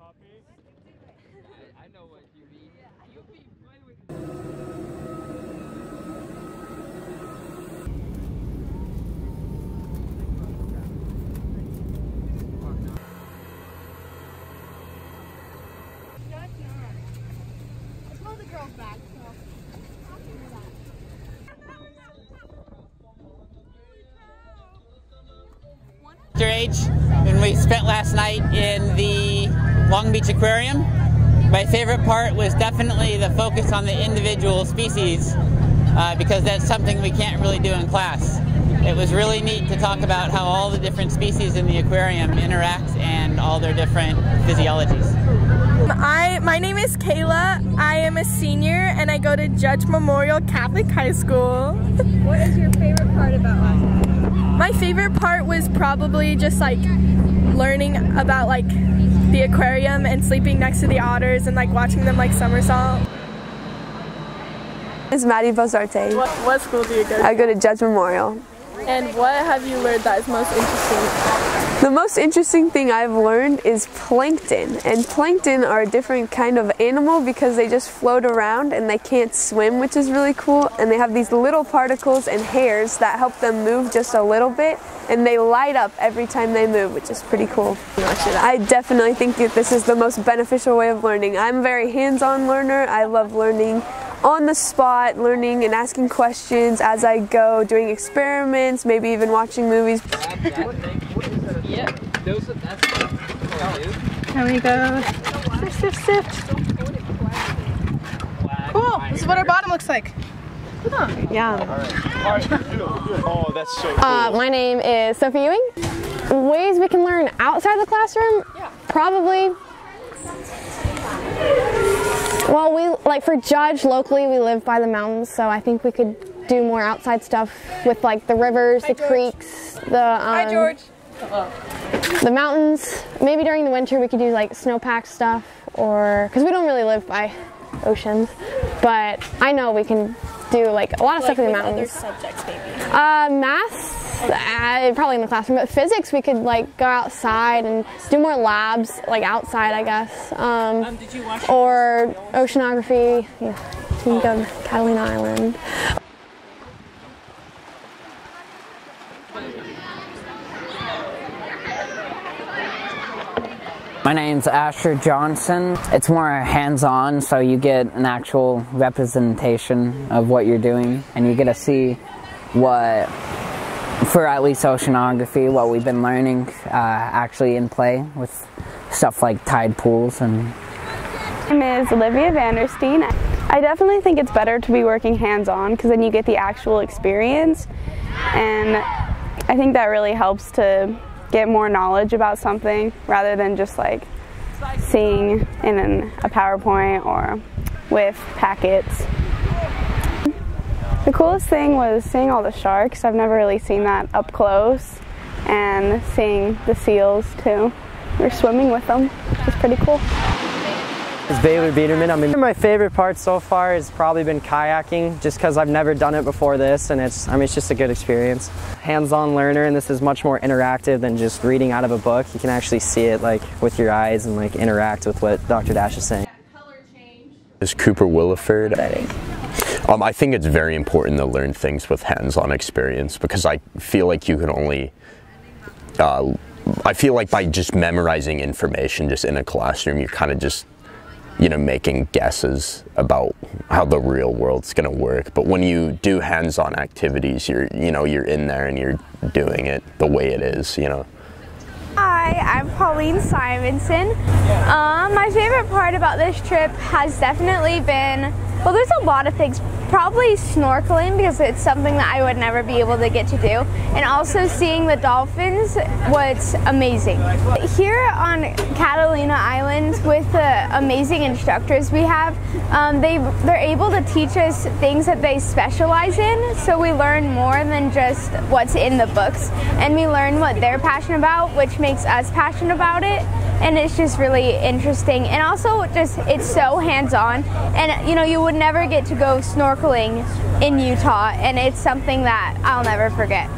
I, I know what you mean. You be playing with age and we spent last night in the Long Beach Aquarium. My favorite part was definitely the focus on the individual species uh, because that's something we can't really do in class. It was really neat to talk about how all the different species in the aquarium interact and all their different physiologies. I my name is Kayla. I am a senior and I go to Judge Memorial Catholic High School. What is your favorite part about last night? My favorite part was probably just like learning about like the aquarium and sleeping next to the otters and like watching them like somersault. It's Maddie Bozarte. What, what school do you go to? I go to Judge Memorial. And what have you learned that is most interesting? The most interesting thing I've learned is plankton. And plankton are a different kind of animal because they just float around and they can't swim, which is really cool. And they have these little particles and hairs that help them move just a little bit. And they light up every time they move, which is pretty cool. I definitely think that this is the most beneficial way of learning. I'm a very hands-on learner. I love learning on the spot, learning and asking questions as I go, doing experiments, maybe even watching movies. Yeah, those are, that's Can we go sift, sift, sift? Cool. This is what our bottom looks like. Yeah. Oh, that's so cool. Uh, my name is Sophie Ewing. Ways we can learn outside the classroom? Probably. Well, we like for Judge locally, we live by the mountains, so I think we could do more outside stuff with like the rivers, the creeks, the um, Hi, George. the mountains. Maybe during the winter we could do like snowpack stuff, or because we don't really live by oceans, but I know we can do like a lot of stuff in the mountains. subjects, maybe. Uh, math, uh, probably in the classroom, but physics we could like go outside and do more labs, like outside, I guess. Um, did you watch or oceanography. Yeah, we can go to Catalina Island. My name's Asher Johnson. It's more hands-on, so you get an actual representation of what you're doing, and you get to see what, for at least oceanography, what we've been learning uh, actually in play with stuff like tide pools and My name is Olivia Vanderstein. I definitely think it's better to be working hands-on because then you get the actual experience and I think that really helps to get more knowledge about something rather than just like seeing in an, a PowerPoint or with packets. The coolest thing was seeing all the sharks. I've never really seen that up close and seeing the seals too. We're swimming with them, which is pretty cool. It's Baylor Biederman. I mean, my favorite part so far has probably been kayaking, just because I've never done it before this, and it's I mean it's just a good experience. Hands-on learner, and this is much more interactive than just reading out of a book. You can actually see it like with your eyes and like interact with what Dr. Dasch is saying. is Cooper Williford. Um, I think it's very important to learn things with hands-on experience because I feel like you can only. Uh, I feel like by just memorizing information just in a classroom, you're kind of just, you know, making guesses about how the real world's going to work. But when you do hands-on activities, you're, you know, you're in there and you're doing it the way it is, you know. Hi, I'm Pauline Simonson. Um, my favorite part about this trip has definitely been, well, there's a lot of things. Probably snorkeling because it's something that I would never be able to get to do. And also seeing the dolphins was amazing. Here on Catalina Island with the amazing instructors we have, um, they, they're able to teach us things that they specialize in. So we learn more than just what's in the books. And we learn what they're passionate about, which makes us passionate about it and it's just really interesting and also just it's so hands-on and you know you would never get to go snorkeling in Utah and it's something that I'll never forget.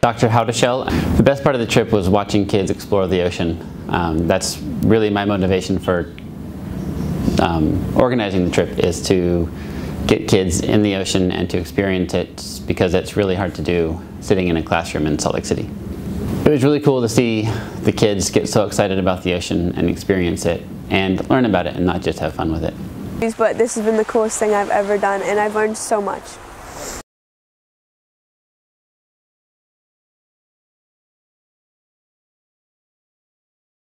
Dr. Houdeshel. The best part of the trip was watching kids explore the ocean. um, that's really my motivation for um, organizing the trip is to get kids in the ocean and to experience it because it's really hard to do sitting in a classroom in Salt Lake City. It was really cool to see the kids get so excited about the ocean and experience it and learn about it and not just have fun with it. But this has been the coolest thing I've ever done and I've learned so much.